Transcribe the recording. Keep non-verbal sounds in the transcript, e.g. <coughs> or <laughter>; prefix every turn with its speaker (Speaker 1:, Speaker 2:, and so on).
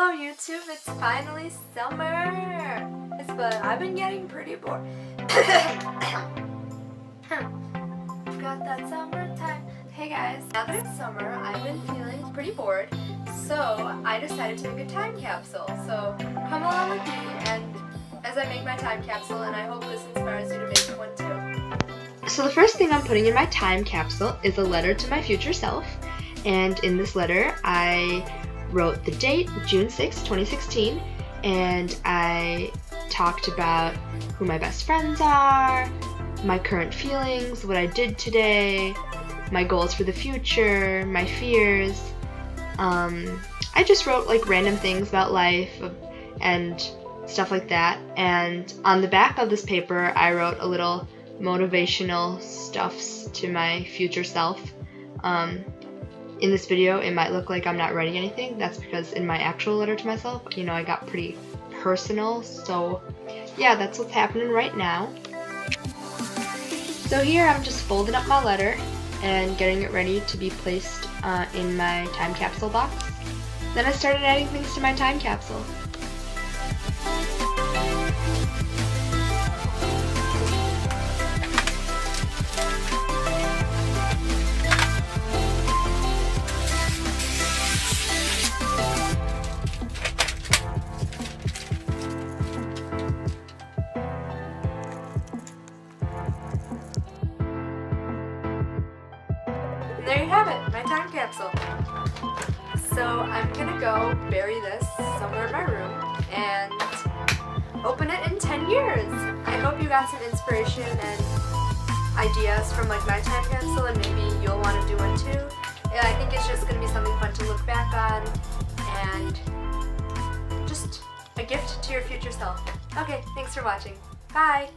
Speaker 1: Hello YouTube, it's finally summer! But I've been getting pretty bored. <coughs> Got that summertime. Hey guys, now that it's summer, I've been feeling pretty bored. So I decided to make a time capsule. So come along with me and as I make my time capsule and I hope this inspires you to make one too.
Speaker 2: So the first thing I'm putting in my time capsule is a letter to my future self. And in this letter, I wrote the date, June 6, 2016, and I talked about who my best friends are, my current feelings, what I did today, my goals for the future, my fears. Um, I just wrote like random things about life and stuff like that. And on the back of this paper, I wrote a little motivational stuffs to my future self. Um, in this video, it might look like I'm not writing anything. That's because in my actual letter to myself, you know, I got pretty personal. So yeah, that's what's happening right now. So here I'm just folding up my letter and getting it ready to be placed uh, in my time capsule box. Then I started adding things to my time capsule.
Speaker 1: There you have it, my time capsule. So I'm gonna go bury this somewhere in my room and open it in 10 years. I hope you got some inspiration and ideas from like my time capsule and maybe you'll want to do one too. And I think it's just gonna be something fun to look back on and just a gift to your future self. Okay, thanks for watching. Bye!